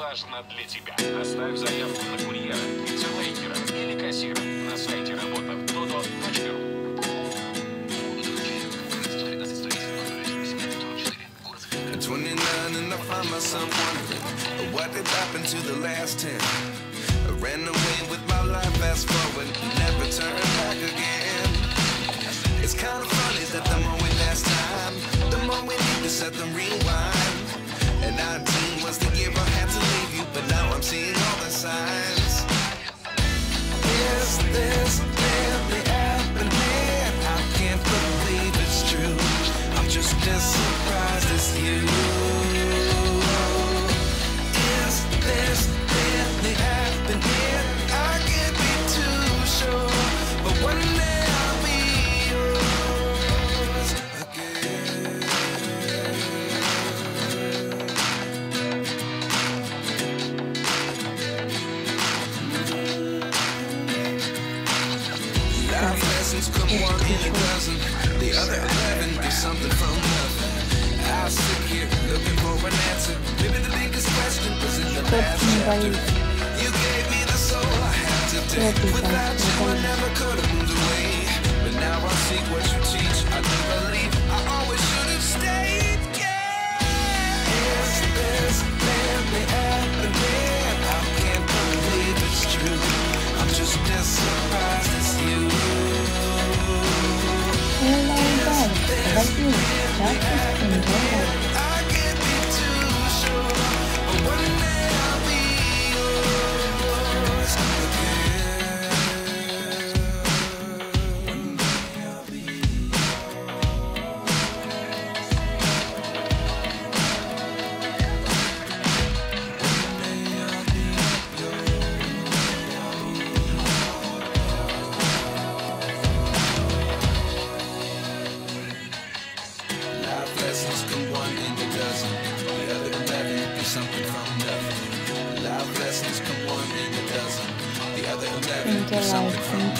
важно для тебя. Оставь заявку на курьера, пиццелейкера или кассира на сайте работа.додо.ру. At 29 and I find myself wondering what did happen to the last 10. I ran away with my life, fast forward, never turn back again. It's kind of funny that the more we pass time, the more we need to set the rewind. Please come one in a dozen. The other eleven get something from nothing. I sit here looking for an answer. Maybe the biggest question is in the chapter. You gave me the soul I have today. Without you, I never could have moved away. But now I seek what you teach. I do believe I always should have stayed. Yeah. Is this? I can't believe it's true. I'm just. Just has been.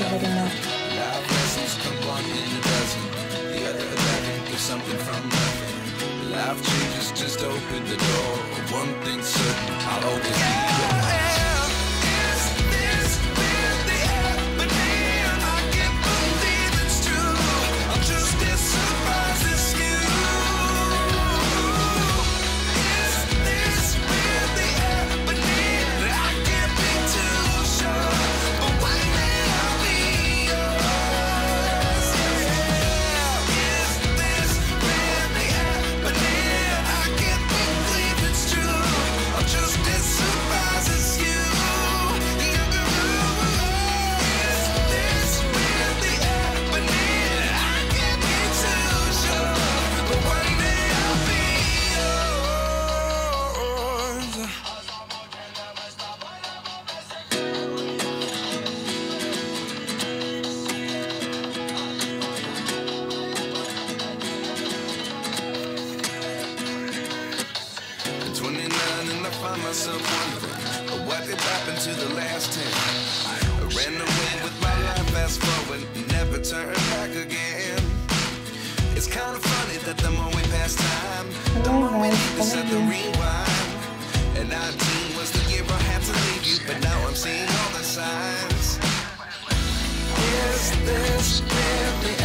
you know. Lessons come one in a dozen, the other something from nothing. Life changes, just open the door. One thing's certain, I'll always be. 29 and I find myself wondering what did happen to the last 10. I ran away with my life, fast forward, never turn back again. It's kind of funny that the more we pass time, the more we need to set the rewind. And 19 was the year I had to leave you, but now I'm seeing all the signs. Is this really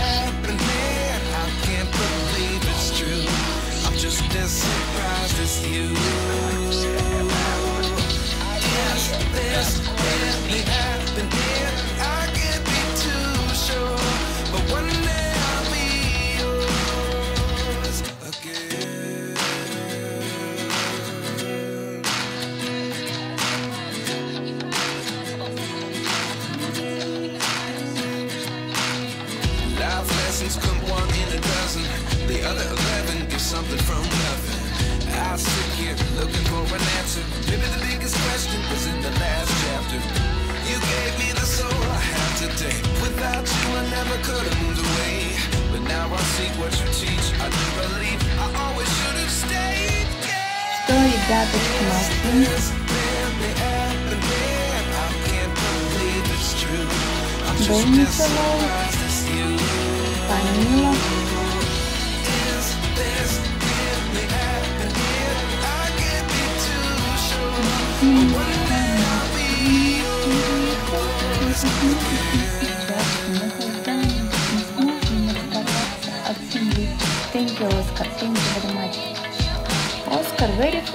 seek what you teach. I do believe I always should have stayed. Story Mm-hmm.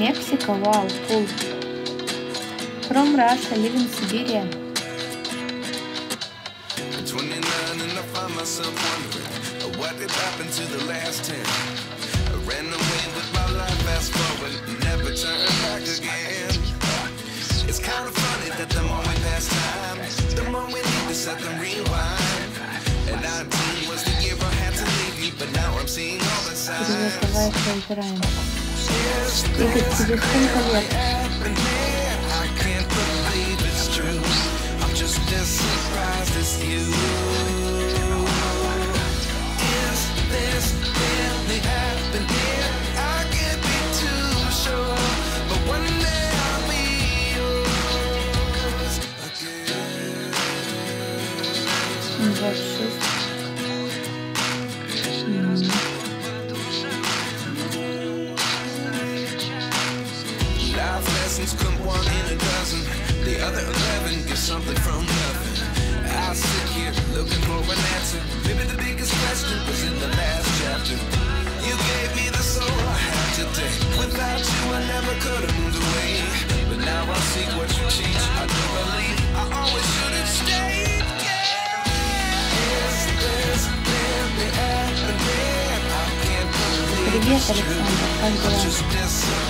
Мексика, вау, cool. From Russia, live in Siberia. At 29 and I find myself wondering uh, what did happen to the last 10. I ran away with my life, fast forward, never turn back again. It's kind of funny that the more we pass time, the more we need to set them rewind. And 19 was the year I had to leave you, but now I'm seeing all the signs. Tickets to different careers. lessons come one in a dozen. The other eleven get something from nothing. I sit here looking for an answer. Maybe the biggest question was in the last chapter. You gave me the soul I have today. Without you, I never could have moved away. But now I see what you teach. I do believe I always should have stayed. Yeah. Is this really happening? I can't believe Привет, it's true. Александр, как I'm дела?